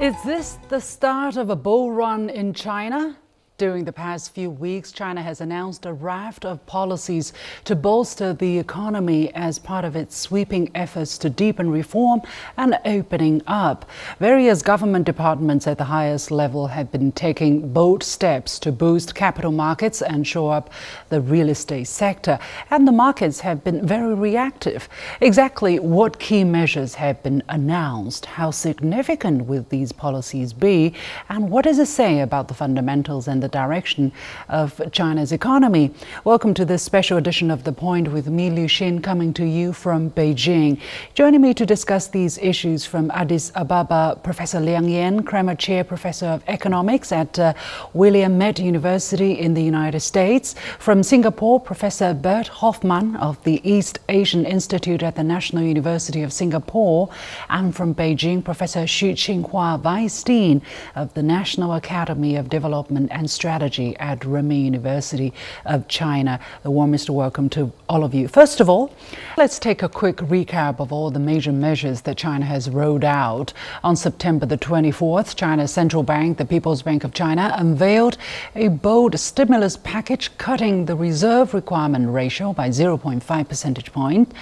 Is this the start of a bull run in China? During the past few weeks, China has announced a raft of policies to bolster the economy as part of its sweeping efforts to deepen reform and opening up. Various government departments at the highest level have been taking bold steps to boost capital markets and shore up the real estate sector. And the markets have been very reactive. Exactly what key measures have been announced? How significant will these policies be? And what does it say about the fundamentals and the the direction of China's economy. Welcome to this special edition of The Point with me, Liu Xin, coming to you from Beijing. Joining me to discuss these issues from Addis Ababa, Professor Liang Yan, Kremer Chair Professor of Economics at uh, Willamette University in the United States. From Singapore, Professor Bert Hofman of the East Asian Institute at the National University of Singapore. And from Beijing, Professor Xu Qinhua Weinstein of the National Academy of Development and strategy at Renmin University of China. The warmest welcome to all of you. First of all, let's take a quick recap of all the major measures that China has rolled out. On September the 24th, China's central bank, the People's Bank of China, unveiled a bold stimulus package cutting the reserve requirement ratio by 0.5 percentage point.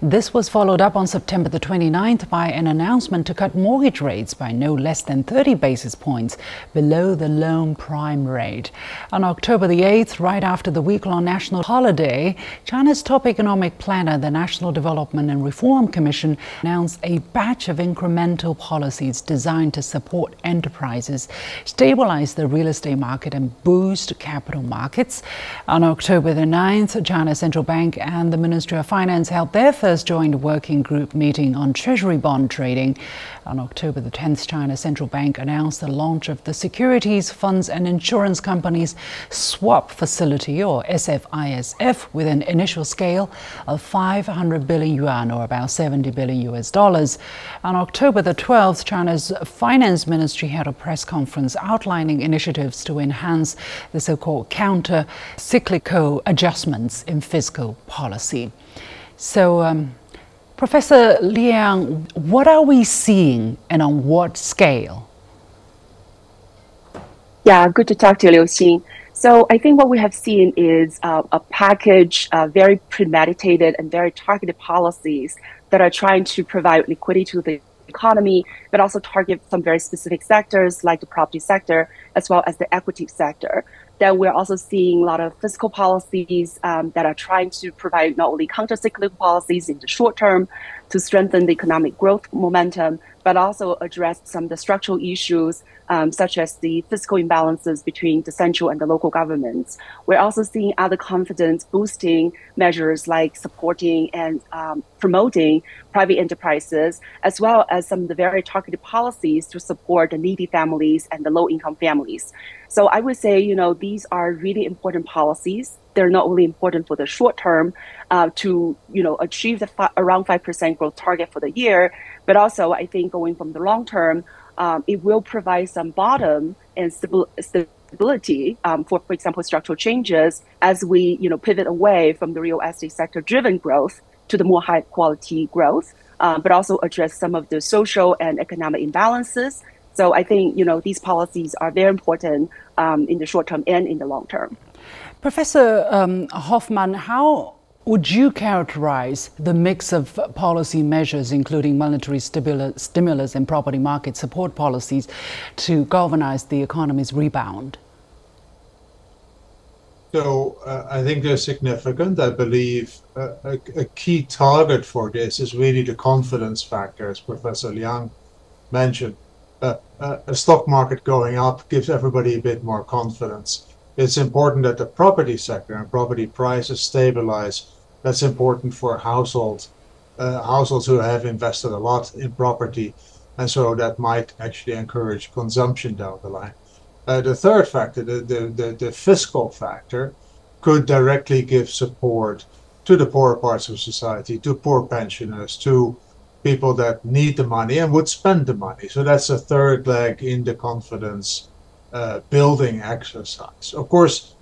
This was followed up on September the 29th by an announcement to cut mortgage rates by no less than 30 basis points below the loan prime rate rate. On October the 8th, right after the week long national holiday, China's top economic planner, the National Development and Reform Commission, announced a batch of incremental policies designed to support enterprises, stabilize the real estate market, and boost capital markets. On October the 9th, China's central bank and the Ministry of Finance held their first joint working group meeting on treasury bond trading. On October the 10th, China's central bank announced the launch of the Securities, Funds and Insurance Companies Swap Facility, or SFISF, with an initial scale of 500 billion yuan, or about 70 billion US dollars. On October the 12th, China's finance ministry held a press conference outlining initiatives to enhance the so called counter cyclical adjustments in fiscal policy. So, um, Professor Liang, what are we seeing and on what scale? Yeah, good to talk to you, Liu Xin. So I think what we have seen is uh, a package, uh, very premeditated and very targeted policies that are trying to provide liquidity to the economy, but also target some very specific sectors like the property sector as well as the equity sector that we're also seeing a lot of fiscal policies um, that are trying to provide not only countercyclical policies in the short term to strengthen the economic growth momentum, but also address some of the structural issues um, such as the fiscal imbalances between the central and the local governments. We're also seeing other confidence boosting measures like supporting and um, promoting private enterprises, as well as some of the very targeted policies to support the needy families and the low income families. So I would say, you know, these are really important policies. They're not only important for the short term uh, to, you know, achieve the around 5% growth target for the year, but also I think going from the long term, um, it will provide some bottom and stabil- stability um, for, for example, structural changes as we, you know, pivot away from the real estate sector driven growth to the more high quality growth, uh, but also address some of the social and economic imbalances. So I think, you know, these policies are very important um, in the short term and in the long term. Professor um, Hofman, how would you characterize the mix of policy measures, including monetary stimulus and property market support policies, to galvanize the economy's rebound? So uh, I think they're significant. I believe uh, a, a, key target for this is really the confidence factor, as Professor Liang mentioned. Uh, a stock market going up gives everybody a bit more confidence. It's important that the property sector and property prices stabilize that's important for households, uh, households who have invested a lot in property, and so that might actually encourage consumption down the line. Uh, the third factor, the, the, the, the, fiscal factor, could directly give support to the poor parts of society, to poor pensioners, to people that need the money and would spend the money. So that's a third leg in the confidence uh, building exercise. Of course,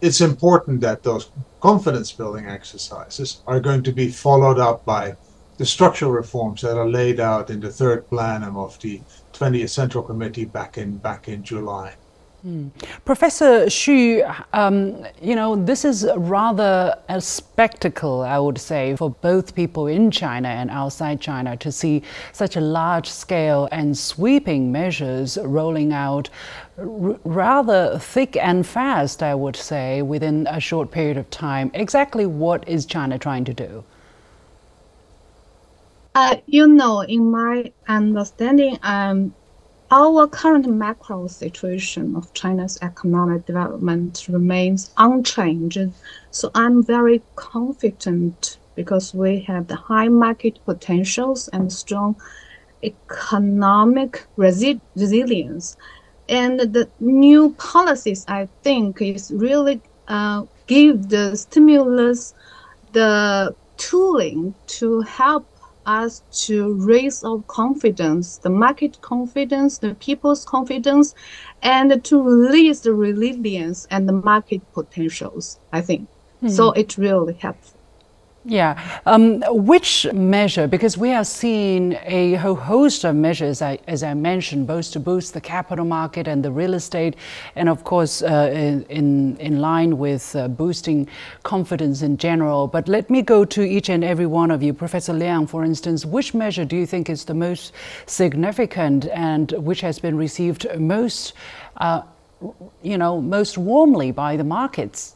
it's important that those confidence building exercises are going to be followed up by the structural reforms that are laid out in the third plenum of the 20th Central Committee back in back in July. Mm. Professor Xu, um, you know, this is rather a spectacle, I would say, for both people in China and outside China to see such a large scale and sweeping measures rolling out rather thick and fast, I would say, within a short period of time. Exactly what is China trying to do? Uh, you know, in my understanding, um, our current macro situation of China's economic development remains unchanged. So I'm very confident because we have the high market potentials and strong economic resi- resilience. And the new policies, I think, is really uh, give the stimulus the tooling to help us to raise our confidence, the market confidence, the people's confidence, and to release the resilience and the market potentials, I think. Mm. So it really helps. Yeah. Um, which measure, because we are seeing a whole host of measures, as I mentioned, both to boost the capital market and the real estate, and of course, uh, in, in line with uh, boosting confidence in general. But let me go to each and every one of you. Professor Liang, for instance, which measure do you think is the most significant and which has been received most, uh, you know, most warmly by the markets?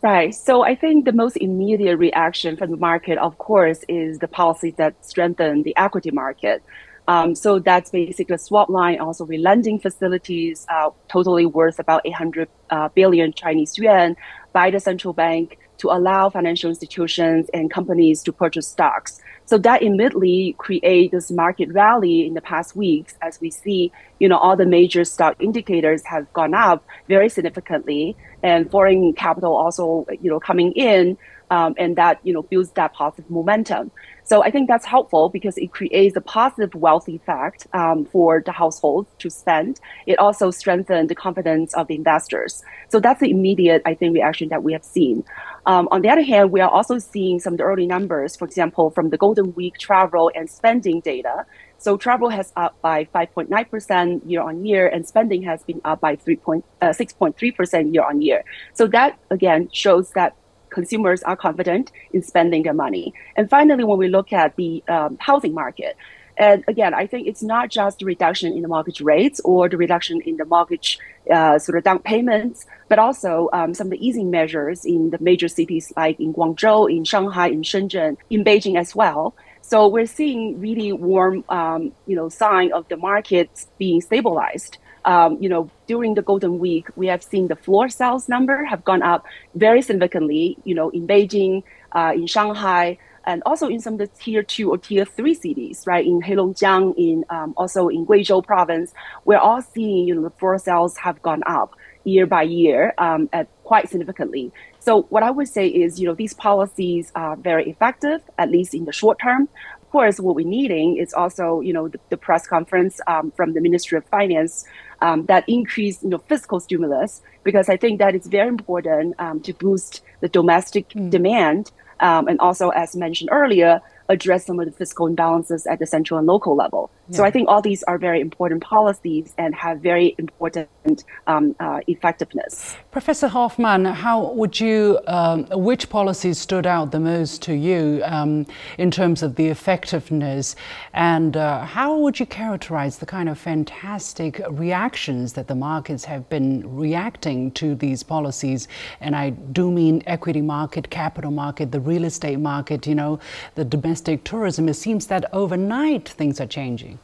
Right. So I think the most immediate reaction from the market, of course, is the policies that strengthen the equity market. Um, so that's basically a swap line, also relending facilities, uh, totally worth about 800 uh, billion Chinese yuan by the central bank to allow financial institutions and companies to purchase stocks. So that immediately create this market rally in the past weeks as we see, you know, all the major stock indicators have gone up very significantly. And foreign capital also, you know, coming in um, and that, you know, builds that positive momentum. So I think that's helpful because it creates a positive wealth effect um, for the households to spend. It also strengthens the confidence of the investors. So that's the immediate, I think, reaction that we have seen. Um, on the other hand, we are also seeing some of the early numbers, for example, from the Golden Week travel and spending data. So travel has up by 5.9% year on year, and spending has been up by 3.6.3% uh, year on year. So that again shows that consumers are confident in spending their money. And finally, when we look at the um, housing market, and again, I think it's not just the reduction in the mortgage rates or the reduction in the mortgage uh, sort of down payments, but also um, some of the easing measures in the major cities like in Guangzhou, in Shanghai, in Shenzhen, in Beijing as well. So we're seeing really warm, um, you know, sign of the markets being stabilized um, you know, during the Golden Week, we have seen the floor sales number have gone up very significantly, you know, in Beijing, uh, in Shanghai, and also in some of the tier two or tier three cities, right? In Heilongjiang, in um, also in Guizhou province, we're all seeing, you know, the floor sales have gone up year by year um, at quite significantly. So what I would say is, you know, these policies are very effective, at least in the short term course, what we're needing is also, you know, the, the press conference um, from the Ministry of Finance um, that increase, you know, fiscal stimulus, because I think that is very important um, to boost the domestic mm. demand, um, and also, as mentioned earlier, address some of the fiscal imbalances at the central and local level. Yeah. So I think all these are very important policies and have very important um, uh, effectiveness. Professor Hofman, how would you, um, which policies stood out the most to you um, in terms of the effectiveness, and uh, how would you characterize the kind of fantastic reactions that the markets have been reacting to these policies? And I do mean equity market, capital market, the real estate market, you know, the domestic tourism. It seems that overnight things are changing.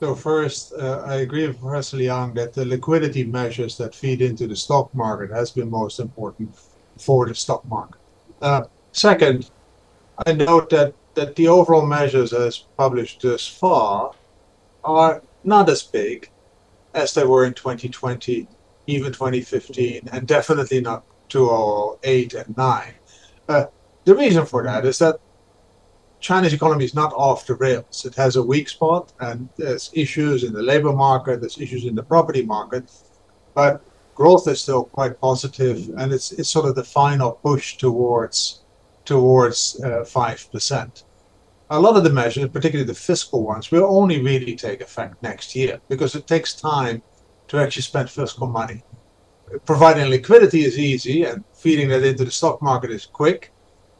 So first, uh, I agree with Professor Liang that the liquidity measures that feed into the stock market has been most important for the stock market. Uh, second, I note that, that the overall measures as published thus far are not as big as they were in 2020, even 2015, and definitely not 2008 and 9. Uh, the reason for that is that China's economy is not off the rails. It has a weak spot, and there's issues in the labor market, there's issues in the property market, but growth is still quite positive, and it's it's sort of the final push towards towards uh, 5%. A lot of the measures, particularly the fiscal ones, will only really take effect next year because it takes time to actually spend fiscal money. Providing liquidity is easy and feeding that into the stock market is quick.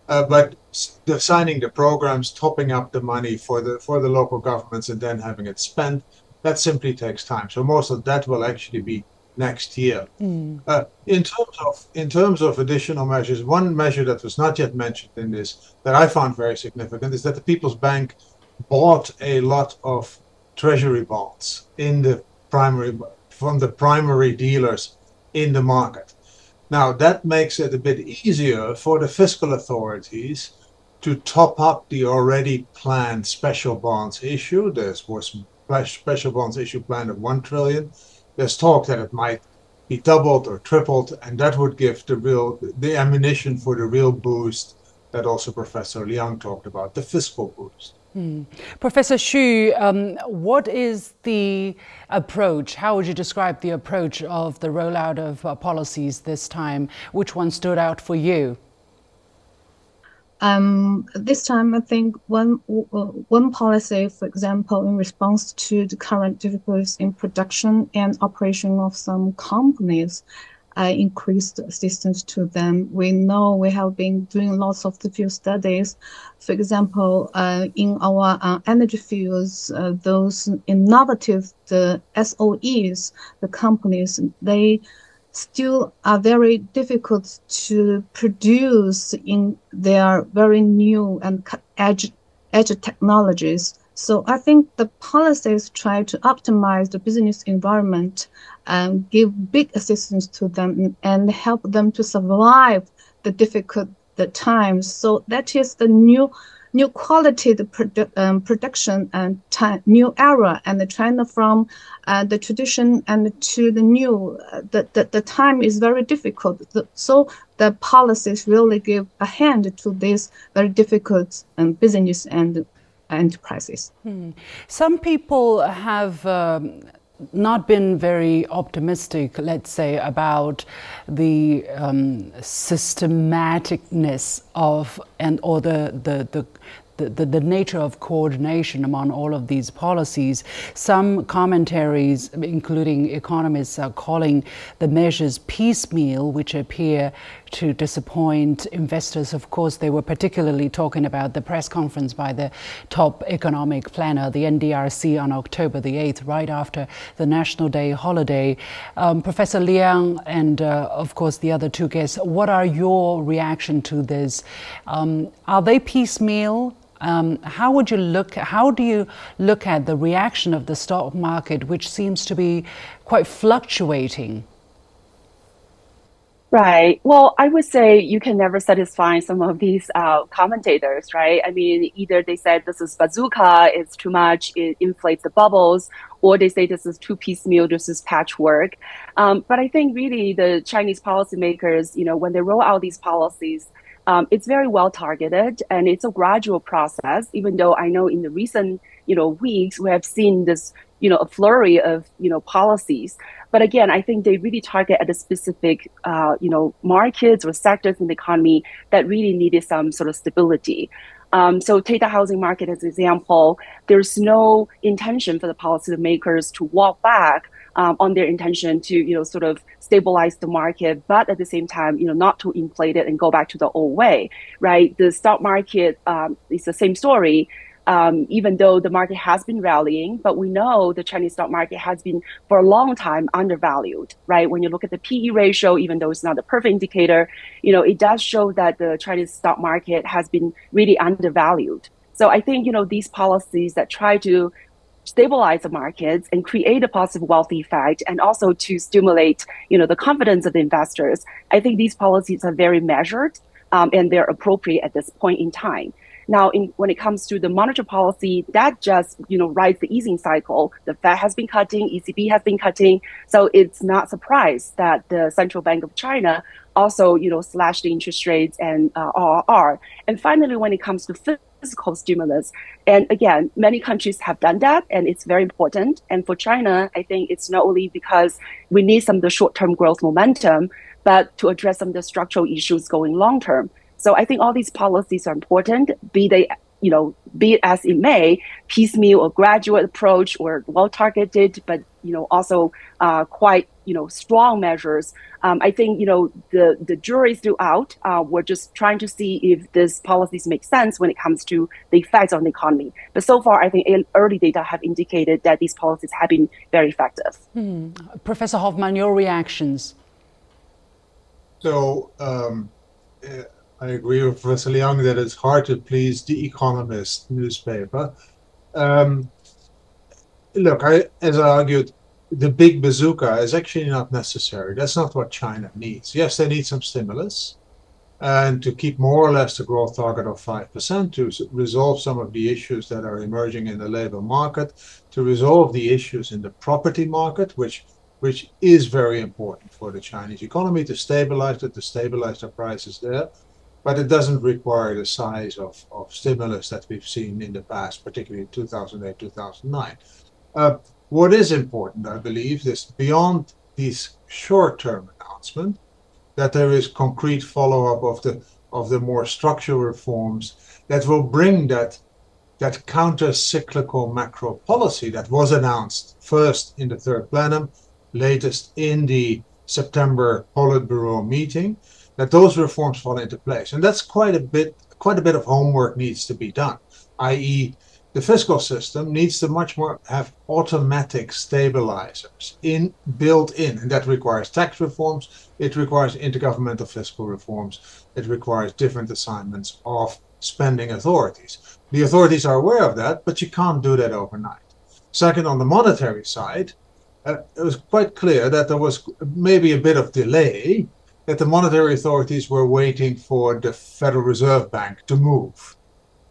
Uh, but signing the programs, topping up the money for the for the local governments, and then having it spent, that simply takes time. So most of that will actually be next year. Mm. Uh, in terms of in terms of additional measures, one measure that was not yet mentioned in this that I found very significant is that the People's Bank bought a lot of treasury bonds in the primary from the primary dealers in the market. Now, that makes it a bit easier for the fiscal authorities to top up the already planned special bonds issue. There was special bonds issue planned at 1 trillion. There's talk that it might be doubled or tripled, and that would give the real the ammunition for the real boost that also Professor Liang talked about, the fiscal boost. Hmm. Professor Xu, um, what is the approach? How would you describe the approach of the rollout of uh, policies this time? Which one stood out for you? Um, this time, I think one uh, one policy, for example, in response to the current difficulties in production and operation of some companies, uh, increased assistance to them. We know we have been doing lots of the field studies. For example, uh, in our uh, energy fields, uh, those innovative the SOEs, the companies, they still are very difficult to produce in their very new and edge edge technologies. So I think the policies try to optimize the business environment and give big assistance to them and help them to survive the difficult the times. So that is the new new quality the produ- um, production and new era and the trend from uh, the tradition and to the new uh, the, the, the time is very difficult the, so the policies really give a hand to this very difficult um, business and enterprises. Hmm. Some people have um, not been very optimistic, let's say, about the um, systematicness of and or the, the, the the, the, nature of coordination among all of these policies. Some commentaries, including economists, are calling the measures piecemeal, which appear to disappoint investors. Of course, they were particularly talking about the press conference by the top economic planner, the NDRC, on October the 8th, right after the National Day holiday. Um, Professor Liang and, uh, of course, the other two guests, what are your reaction to this? Um, are they piecemeal? Um, how would you look? How do you look at the reaction of the stock market, which seems to be quite fluctuating? Right. Well, I would say you can never satisfy some of these uh, commentators, right? I mean, either they said this is bazooka, it's too much, it inflates the bubbles, or they say this is too piecemeal, this is patchwork. Um, but I think really the Chinese policymakers, you know, when they roll out these policies, um, it's very well targeted and it's a gradual process, even though I know in the recent, you know, weeks we have seen this, you know, a flurry of, you know, policies. But again, I think they really target at a specific, uh, you know, markets or sectors in the economy that really needed some sort of stability. Um, so take the housing market as an example. There's no intention for the policymakers to walk back um, on their intention to, you know, sort of stabilize the market, but at the same time, you know, not to inflate it and go back to the old way, right? The stock market um, is the same story. Um, even though the market has been rallying, but we know the Chinese stock market has been for a long time undervalued, right? When you look at the PE ratio, even though it's not a perfect indicator, you know, it does show that the Chinese stock market has been really undervalued. So I think, you know, these policies that try to stabilize the markets and create a positive wealth effect and also to stimulate you know the confidence of the investors. I think these policies are very measured um, and they're appropriate at this point in time. Now in, when it comes to the monetary policy that just you know rides the easing cycle. The fed has been cutting ecb has been cutting. So it's not surprise that the central bank of china also you know slashed the interest rates and uh, RRR. and finally when it comes to fiscal stimulus. And again, many countries have done that, and it's very important. And for China, I think it's not only because we need some of the short term growth momentum, but to address some of the structural issues going long term. So I think all these policies are important, be they you know, be it as it may, piecemeal or graduate approach or well targeted, but you know, also uh, quite you know strong measures. Um, I think you know the the jury throughout. Uh, we're just trying to see if these policies make sense when it comes to the effects on the economy. But so far, I think early data have indicated that these policies have been very effective. Hmm. Professor Hofman, your reactions. So. Um, uh, I agree with Professor Liang that it's hard to please the Economist newspaper. Um, look, I, as I argued, the big bazooka is actually not necessary. That's not what China needs. Yes, they need some stimulus and to keep more or less the growth target of 5%, to resolve some of the issues that are emerging in the labor market, to resolve the issues in the property market, which which is very important for the Chinese economy, to stabilize it, to stabilize the prices there but it doesn't require the size of, of stimulus that we've seen in the past, particularly in 2008, 2009. Uh, what is important, I believe, is beyond these short-term announcements, that there is concrete follow-up of the of the more structural reforms that will bring that that counter-cyclical macro policy that was announced first in the third plenum, latest in the September Politburo meeting, that those reforms fall into place. And that's quite a bit quite a bit of homework needs to be done, i.e. the fiscal system needs to much more have automatic stabilizers in built in, and that requires tax reforms, it requires intergovernmental fiscal reforms, it requires different assignments of spending authorities. The authorities are aware of that, but you can't do that overnight. Second, on the monetary side, uh, it was quite clear that there was maybe a bit of delay that the monetary authorities were waiting for the Federal Reserve Bank to move.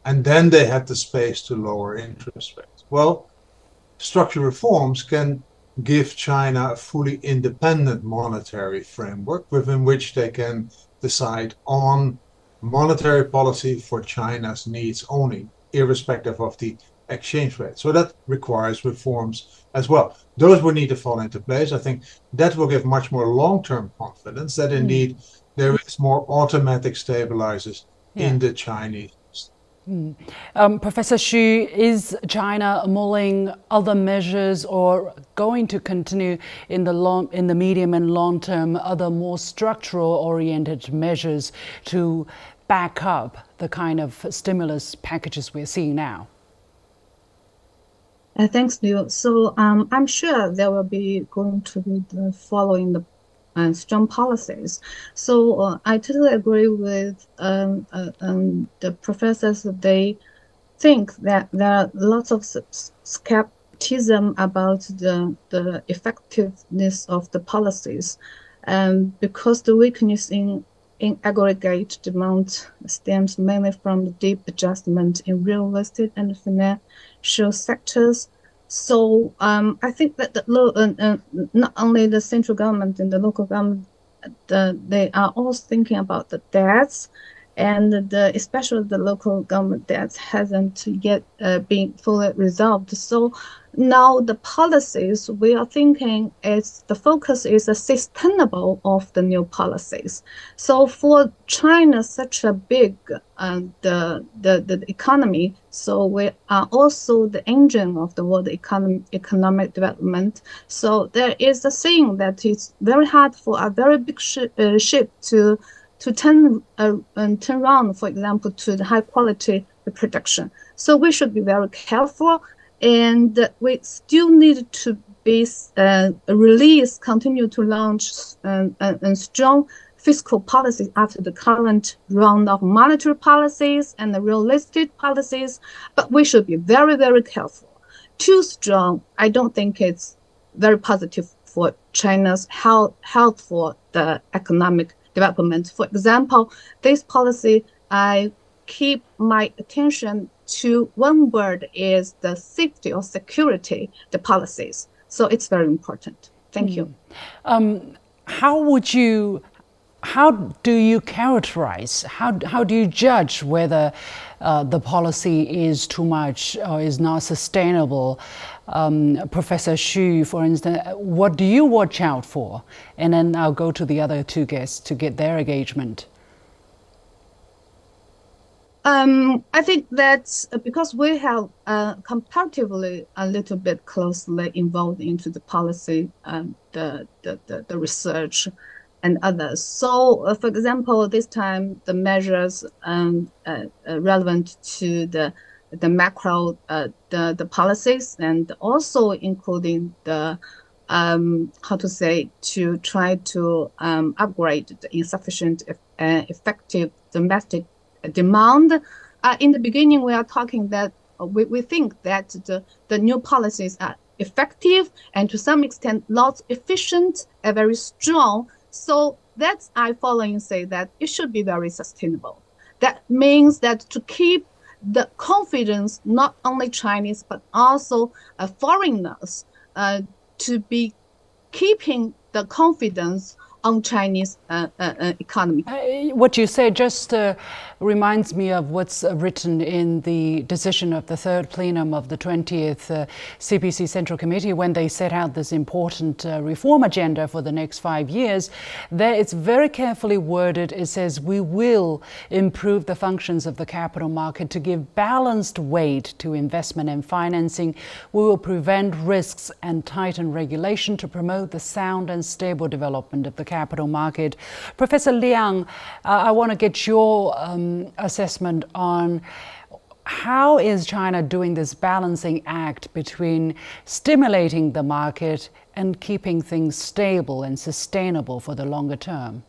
And then they had the space to lower interest rates. Well, structural reforms can give China a fully independent monetary framework within which they can decide on monetary policy for China's needs only, irrespective of the exchange rate. So that requires reforms as well. Those will need to fall into place. I think that will give much more long-term confidence that hmm. indeed mm. there is more automatic stabilizers yeah. in the Chinese. Mm. Um, Professor Xu, is China mulling other measures or going to continue in the long, in the medium and long term, other more structural oriented measures to back up the kind of stimulus packages we're seeing now? Uh, thanks, Liu. So um, I'm sure there will be going to be the following the uh, strong policies. So uh, I totally agree with um, uh, um, the professors. They think that there are lots of skepticism about the, the effectiveness of the policies um, because the weakness in in aggregate demand stems mainly from the deep adjustment in real estate and financial sectors. So um, I think that the uh, uh, not only the central government and the local government, the, they are all thinking about the debts and the especially the local government debts hasn't yet uh, been fully resolved. So now the policies we are thinking is the focus is a sustainable of the new policies. So for China, such a big uh, the, the the economy, so we are also the engine of the world economy, economic development. So there is a saying that it's very hard for a very big sh- uh, ship to to turn uh, turn around, for example, to the high quality production. So we should be very careful, and we still need to be uh, release, continue to launch uh, and strong fiscal policies after the current round of monetary policies and the real estate policies. But we should be very, very careful. Too strong, I don't think it's very positive for China's health, health for the economic development. For example, this policy, I keep my attention to one word is the safety or security, the policies. So it's very important. Thank mm. you. Um, how would you how do you characterize, how, how do you judge whether uh, the policy is too much or is not sustainable? Um, Professor Xu, for instance, what do you watch out for? And then I'll go to the other two guests to get their engagement. Um, I think that because we have uh, comparatively a little bit closely involved into the policy, um, the, the, the, the, research, and others. So, uh, for example, this time the measures um, uh, uh relevant to the the macro uh, the the policies and also including the um, how to say to try to um, upgrade the insufficient uh, effective domestic demand. Uh, in the beginning, we are talking that uh, we, we think that the, the new policies are effective and to some extent lots efficient and very strong. So that's I following say that it should be very sustainable. That means that to keep the confidence, not only Chinese, but also uh, foreigners, uh, to be keeping the confidence on Chinese uh, uh, uh economy. Uh, what you say just uh, reminds me of what's written in the decision of the third plenum of the 20th CPC Central Committee when they set out this important reform agenda for the next five years. There, it's very carefully worded. It says we will improve the functions of the capital market to give balanced weight to investment and financing. We will prevent risks and tighten regulation to promote the sound and stable development of the capital market. Professor Liang, uh, I want to get your um, assessment on how is China doing this balancing act between stimulating the market and keeping things stable and sustainable for the longer term?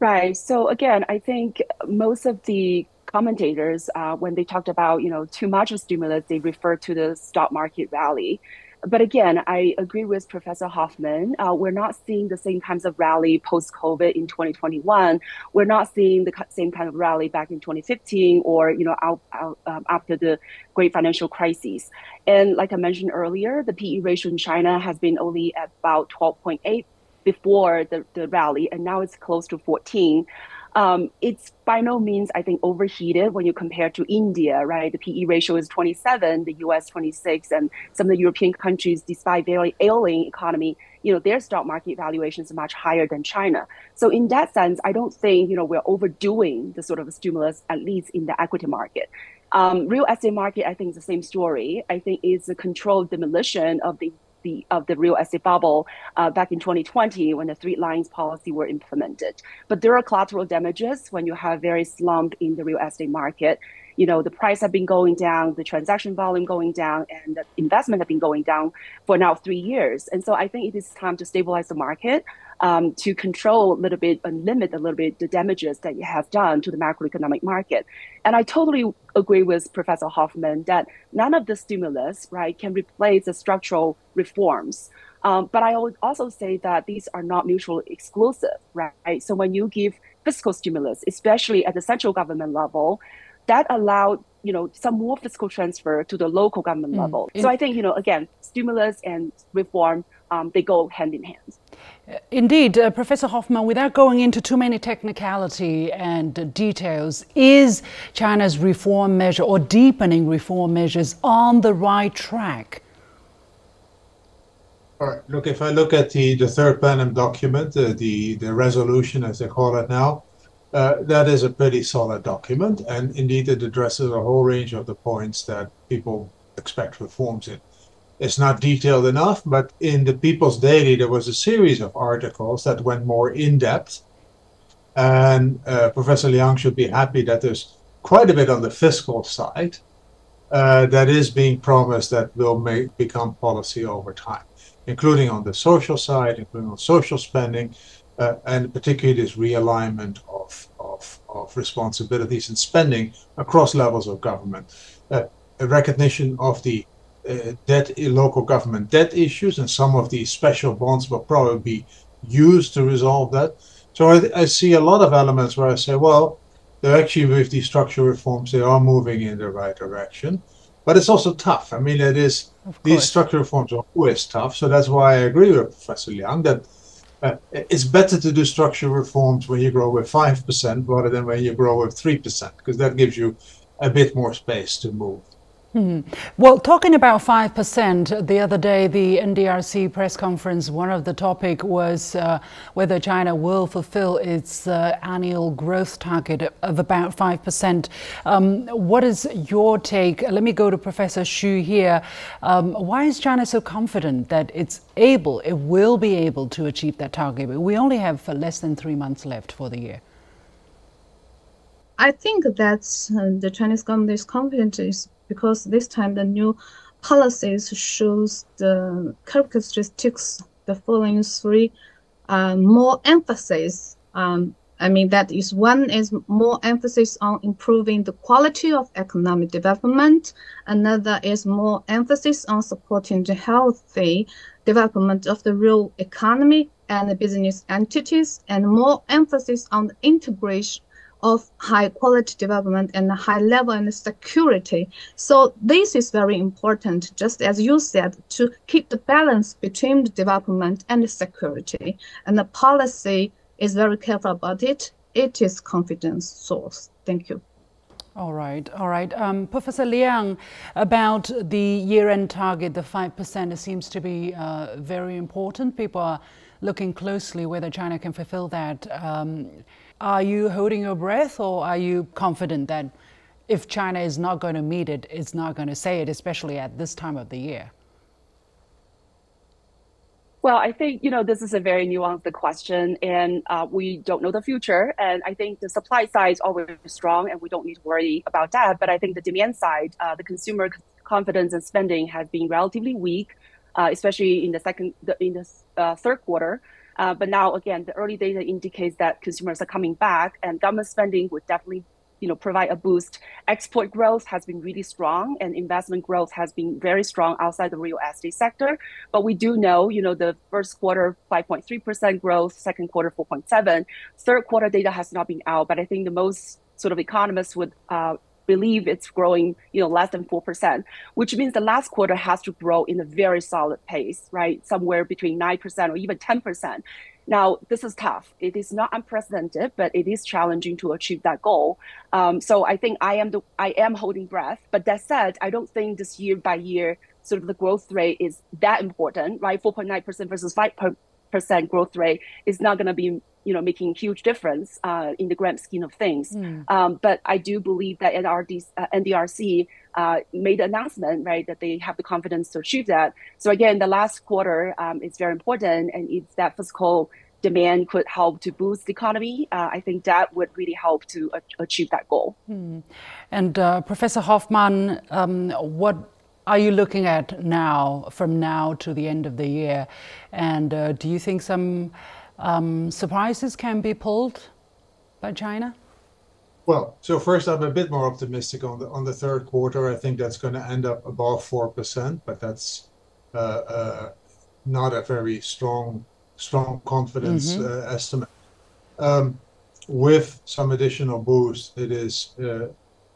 Right. So again, I think most of the commentators, uh, when they talked about you know too much of stimulus, they refer to the stock market rally but again, I agree with Professor Hofman. Uh, we're not seeing the same kinds of rally post COVID in 2021. We're not seeing the same kind of rally back in 2015 or you know out, out, um, after the great financial crisis. And like I mentioned earlier, the PE ratio in China has been only about 12.8 before the, the rally, and now it's close to 14. Um, it's by no means, I think, overheated when you compare to India, right? The PE ratio is 27, the US 26, and some of the European countries, despite very ailing economy, you know, their stock market valuations are much higher than China. So in that sense, I don't think, you know, we're overdoing the sort of stimulus, at least in the equity market. Um, real estate market, I think, is the same story. I think it's a controlled demolition of the the of the real estate bubble uh, back in 2020 when the three lines policy were implemented. But there are collateral damages when you have very slump in the real estate market. You know, the price have been going down, the transaction volume going down, and the investment have been going down for now three years. And so I think it is time to stabilize the market um, to control a little bit and limit a little bit the damages that you have done to the macroeconomic market. And I totally agree with Professor Hofman that none of the stimulus, right, can replace the structural reforms. Um, but I would also say that these are not mutually exclusive, right? So when you give fiscal stimulus, especially at the central government level, that allowed you know some more fiscal transfer to the local government mm. level. So I think you know again, stimulus and reform um, they go hand in hand. Indeed, uh, Professor Hofman, without going into too many technicality and uh, details, is China's reform measure or deepening reform measures on the right track? All right. Look, if I look at the, the third plenum document, uh, the, the resolution, as they call it now, uh, that is a pretty solid document. And indeed, it addresses a whole range of the points that people expect reforms in. It's not detailed enough, but in the People's Daily, there was a series of articles that went more in depth. And uh, Professor Liang should be happy that there's quite a bit on the fiscal side uh, that is being promised that will make, become policy over time, including on the social side, including on social spending, uh, and particularly this realignment of, of, of, responsibilities and spending across levels of government. Uh, a recognition of the uh, debt local government debt issues, and some of these special bonds will probably be used to resolve that. So I, I see a lot of elements where I say, well, they're actually with these structural reforms, they are moving in the right direction. But it's also tough. I mean, it is these structural reforms are always tough. So that's why I agree with Professor Liang that uh, it's better to do structural reforms when you grow with 5% rather than when you grow with 3%, because that gives you a bit more space to move. Hmm. Well, talking about 5%, the other day, the NDRC press conference, one of the topic was uh, whether China will fulfill its uh, annual growth target of about 5%. Um, what is your take? Let me go to Professor Xu here. Um, why is China so confident that it's able, it will be able to achieve that target? We only have less than three months left for the year. I think that uh, the Chinese government is confident is because this time the new policies shows the characteristics the following three uh, more emphasis um, I mean that is one is more emphasis on improving the quality of economic development. Another is more emphasis on supporting the healthy development of the real economy and the business entities, and more emphasis on the integration of high quality development and high level and security. So this is very important, just as you said, to keep the balance between the development and the security. And the policy is very careful about it. It is confidence source. Thank you. All right, all right. Um, Professor Liang, about the year-end target, the 5%, seems to be uh, very important. People are looking closely whether China can fulfill that. Um, are you holding your breath or are you confident that if China is not going to meet it, it's not going to say it, especially at this time of the year? Well, I think you know this is a very nuanced question, and uh, we don't know the future. And I think the supply side is always strong, and we don't need to worry about that. But I think the demand side, uh, the consumer confidence and spending has been relatively weak, uh, especially in the second, in the uh, third quarter. Uh, but now, again, the early data indicates that consumers are coming back, and government spending would definitely you know, provide a boost. Export growth has been really strong and investment growth has been very strong outside the real estate sector. But we do know, you know, the first quarter 5.3% growth, second quarter 4.7, third quarter data has not been out, but I think the most sort of economists would uh, believe it's growing, you know, less than 4%, which means the last quarter has to grow in a very solid pace, right? Somewhere between 9% or even 10%. Now, this is tough. It is not unprecedented, but it is challenging to achieve that goal. Um, so I think I am the I am holding breath. But that said, I don't think this year by year sort of the growth rate is that important, right? 4.9% versus 5% growth rate is not going to be you know making huge difference uh, in the grand scheme of things. Mm. Um, but I do believe that NRD, uh, NDRC uh, made an announcement, right, that they have the confidence to achieve that. So again, the last quarter um, is very important, and it's that fiscal demand could help to boost the economy. Uh, I think that would really help to achieve that goal. Hmm. And uh, Professor Hofman, um, what are you looking at now, from now to the end of the year? And uh, do you think some um, surprises can be pulled by China? Well, so first, I'm a bit more optimistic on the on the third quarter. I think that's going to end up above four percent, but that's uh, uh, not a very strong strong confidence mm-hmm. uh, estimate. Um, with some additional boost, it is, uh,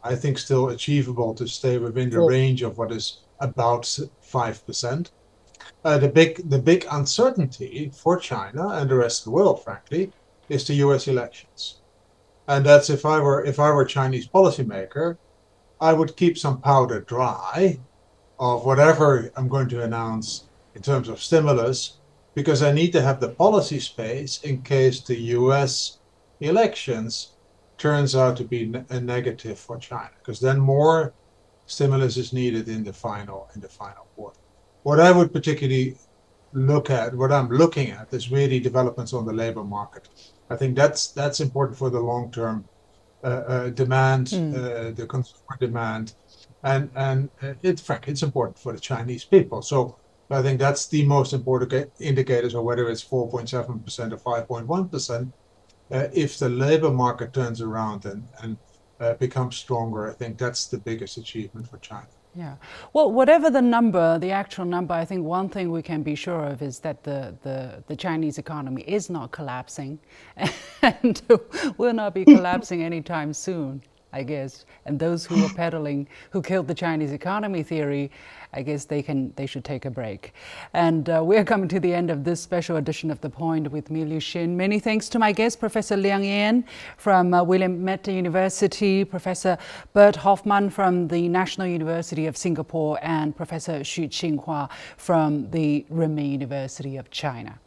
I think, still achievable to stay within the range of what is about five percent. Uh, the big the big uncertainty for China and the rest of the world, frankly, is the U.S. elections. And that's if I were if I were a Chinese policymaker, I would keep some powder dry of whatever I'm going to announce in terms of stimulus, because I need to have the policy space in case the U.S. elections turns out to be a negative for China, because then more stimulus is needed in the final in the final quarter. What I would particularly look at, what I'm looking at, is really developments on the labor market. I think that's that's important for the long term uh, uh, demand, mm. uh, the consumer demand, and and uh, it's frankly it's important for the Chinese people. So I think that's the most important indicators, or whether it's 4.7 percent or 5.1 percent. Uh, if the labor market turns around and and uh, becomes stronger, I think that's the biggest achievement for China. Yeah. Well, whatever the number, the actual number, I think one thing we can be sure of is that the, the, the Chinese economy is not collapsing and will not be collapsing anytime soon. I guess. And those who are peddling, who killed the Chinese economy theory, I guess they can they should take a break. And uh, we're coming to the end of this special edition of The Point with me, Liu Xin. Many thanks to my guest, Professor Liang Yan from uh, Willamette University, Professor Bert Hofman from the National University of Singapore, and Professor Xu Qinhua from the Renmin University of China.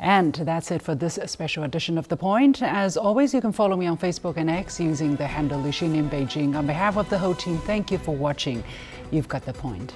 And that's it for this special edition of The Point. As always, you can follow me on Facebook and X using the handle Liu Xin in Beijing. On behalf of the whole team, thank you for watching. You've got the point.